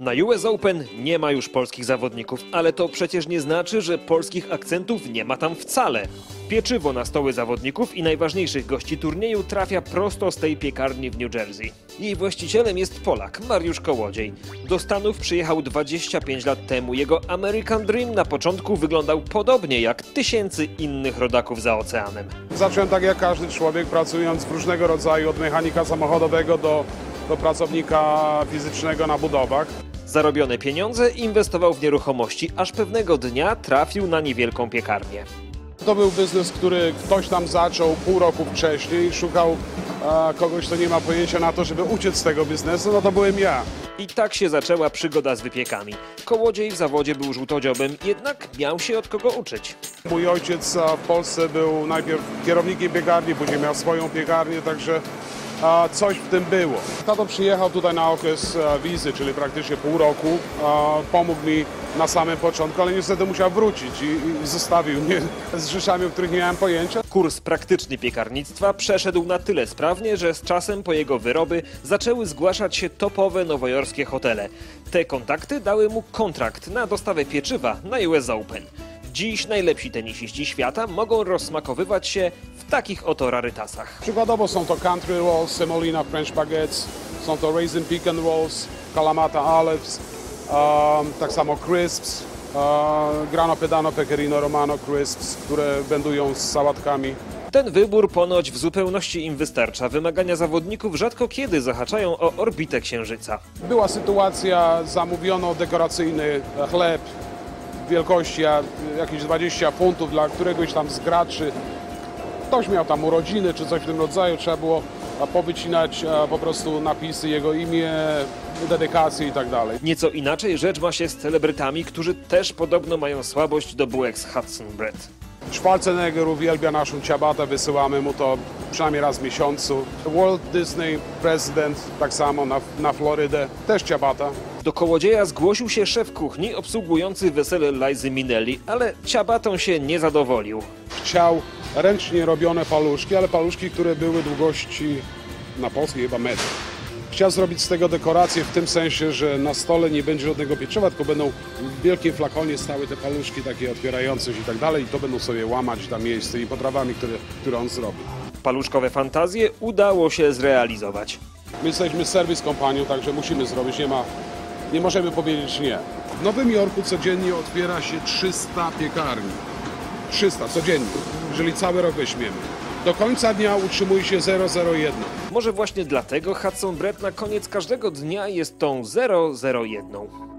Na US Open nie ma już polskich zawodników, ale to przecież nie znaczy, że polskich akcentów nie ma tam wcale. Pieczywo na stoły zawodników i najważniejszych gości turnieju trafia prosto z tej piekarni w New Jersey. Jej właścicielem jest Polak, Mariusz Kołodziej. Do Stanów przyjechał 25 lat temu. Jego American Dream na początku wyglądał podobnie jak tysięcy innych rodaków za oceanem. Zacząłem tak jak każdy człowiek, pracując w różnego rodzaju, od mechanika samochodowego do, do pracownika fizycznego na budowach. Zarobione pieniądze inwestował w nieruchomości, aż pewnego dnia trafił na niewielką piekarnię. To był biznes, który ktoś tam zaczął pół roku wcześniej i szukał e, kogoś, kto nie ma pojęcia na to, żeby uciec z tego biznesu, no to byłem ja. I tak się zaczęła przygoda z wypiekami. Kołodziej w zawodzie był żółtodziobem, jednak miał się od kogo uczyć. Mój ojciec w Polsce był najpierw kierownikiem piekarni, później miał swoją piekarnię, także coś w tym było. Tato przyjechał tutaj na okres e, wizy, czyli praktycznie pół roku. Pomógł mi na samym początku, ale niestety musiał wrócić i, zostawił mnie z rzeczami, o których nie miałem pojęcia. Kurs praktyczny piekarnictwa przeszedł na tyle sprawnie, że z czasem po jego wyroby zaczęły zgłaszać się topowe nowojorskie hotele. Te kontakty dały mu kontrakt na dostawę pieczywa na US Open. Dziś najlepsi tenisiści świata mogą rozsmakowywać się takich oto rarytasach. Przykładowo są to country rolls, semolina French baguettes, są to raisin pecan rolls, kalamata olives, um, tak samo crisps, uh, grano pedano pecorino romano crisps, które będują z sałatkami. Ten wybór ponoć w zupełności im wystarcza. Wymagania zawodników rzadko kiedy zahaczają o orbitę księżyca. Była sytuacja, zamówiono dekoracyjny chleb wielkości jakieś 20 funtów dla któregoś tam z graczy. Ktoś miał tam urodziny czy coś w tym rodzaju, trzeba było a, powycinać a, po prostu napisy, jego imię, dedykacje i tak dalej. Nieco inaczej rzecz ma się z celebrytami, którzy też podobno mają słabość do bułek z Hudson Bread. Schwarzenegger uwielbia naszą ciabatę, wysyłamy mu to przynajmniej raz w miesiącu. Walt Disney, prezydent, tak samo na, na Florydę, też ciabata. Do kołodzieja zgłosił się szef kuchni obsługujący wesele Lizy Minelli, ale ciabatą się nie zadowolił. Chciał ręcznie robione paluszki, ale paluszki, które były długości na polskiej chyba metr. Chciał zrobić z tego dekorację w tym sensie, że na stole nie będzie żadnego pieczywa, tylko będą w wielkim flakonie stały te paluszki takie otwierające się i tak dalej i to będą sobie łamać tam miejsce tymi potrawami, które, które on zrobił. Paluszkowe fantazje udało się zrealizować. My jesteśmy serwis kompanią, także musimy zrobić, nie ma, nie możemy powiedzieć nie. W Nowym Jorku codziennie otwiera się 300 piekarni. 300 codziennie, jeżeli cały rok weźmiemy. Do końca dnia utrzymuje się 001. Może właśnie dlatego Hudson Bread na koniec każdego dnia jest tą 001.